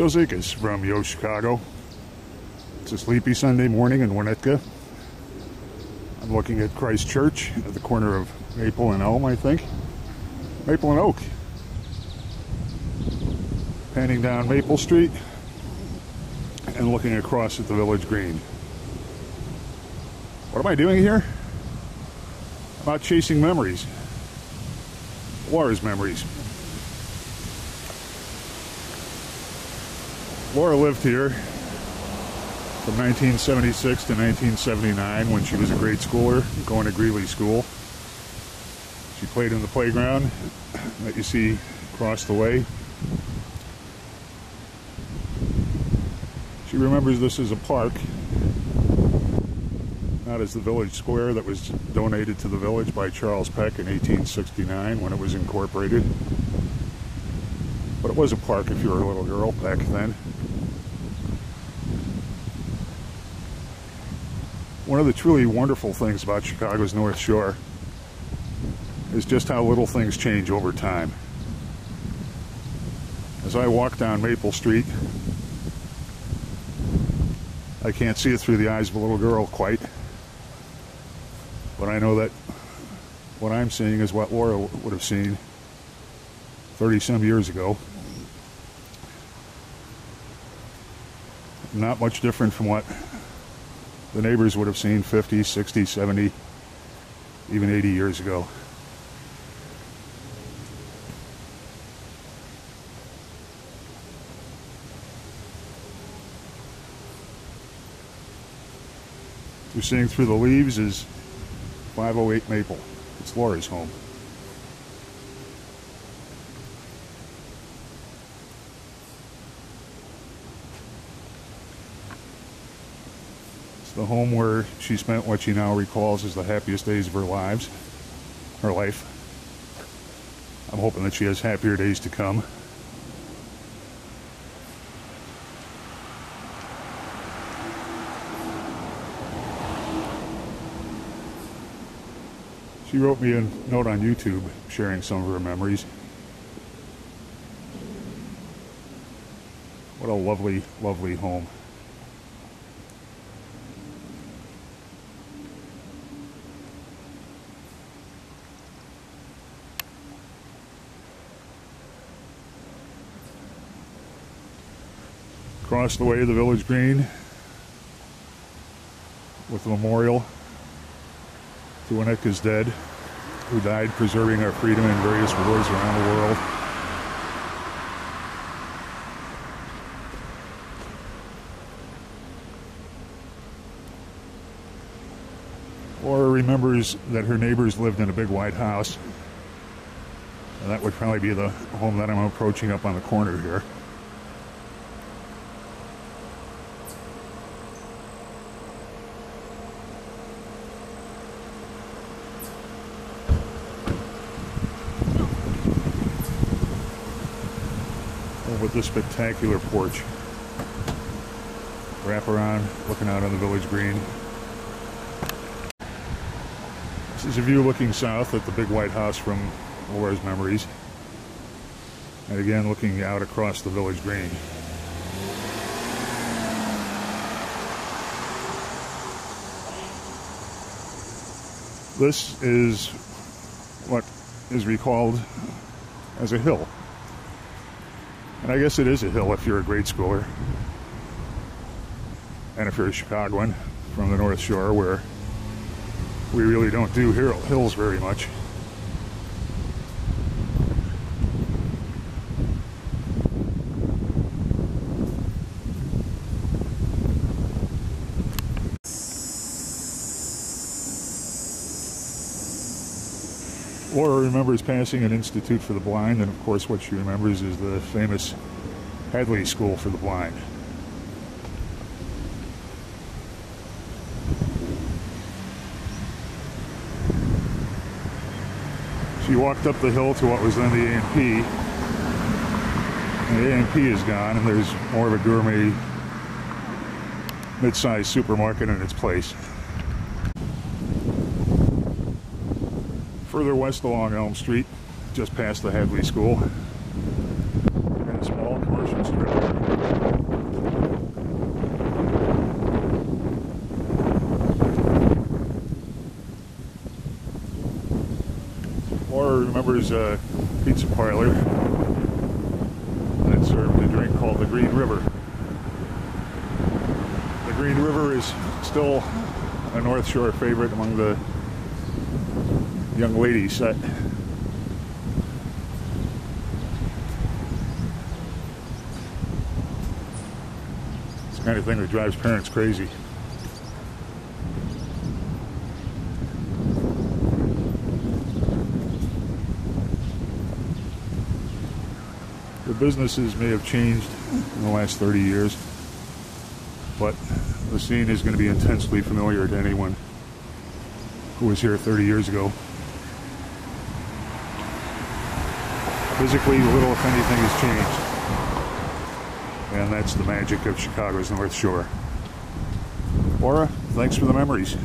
Joe Zekas from Yo Chicago. It's a sleepy Sunday morning in Winnetka. I'm looking at Christ Church at the corner of Maple and Elm, I think. Maple and Oak. Panning down Maple Street and looking across at the Village Green. What am I doing here? I'm out chasing memories. Laura's memories. Laura lived here from 1976 to 1979 when she was a grade schooler going to Greeley School. She played in the playground that you see across the way. She remembers this as a park, not as the village square that was donated to the village by Charles Peck in 1869 when it was incorporated. But it was a park if you were a little girl back then. One of the truly wonderful things about Chicago's North Shore is just how little things change over time. As I walk down Maple Street, I can't see it through the eyes of a little girl quite, but I know that what I'm seeing is what Laura would have seen 30 some years ago. Not much different from what the neighbors would have seen 50, 60, 70, even 80 years ago. You're seeing through the leaves is 508 Maple. It's Laura's home. The home where she spent what she now recalls as the happiest days of her lives, her life. I'm hoping that she has happier days to come. She wrote me a note on YouTube sharing some of her memories. What a lovely, lovely home. Across the way, the village green with the memorial to Winnetka's dead, who died preserving our freedom in various wars around the world. Laura remembers that her neighbors lived in a big white house. And that would probably be the home that I'm approaching up on the corner here. With this spectacular porch. Wrap around, looking out on the village green. This is a view looking south at the big white house from Laura's memories. And again, looking out across the village green. This is what is recalled as a hill. And I guess it is a hill if you're a grade schooler. And if you're a Chicagoan from the North Shore, where we really don't do hills very much. Laura remembers passing an Institute for the Blind, and of course, what she remembers is the famous Hadley School for the Blind. She walked up the hill to what was then the A&P. The A&P is gone, and there's more of a gourmet mid-sized supermarket in its place. further west along Elm Street, just past the Hadley School, and a small commercial strip. Laura remembers a pizza parlor that served a drink called the Green River. The Green River is still a North Shore favorite among the young ladies. That it's the kind of thing that drives parents crazy. The businesses may have changed in the last 30 years, but the scene is going to be intensely familiar to anyone who was here 30 years ago. Physically, little if anything has changed. And that's the magic of Chicago's North Shore. Laura, thanks for the memories.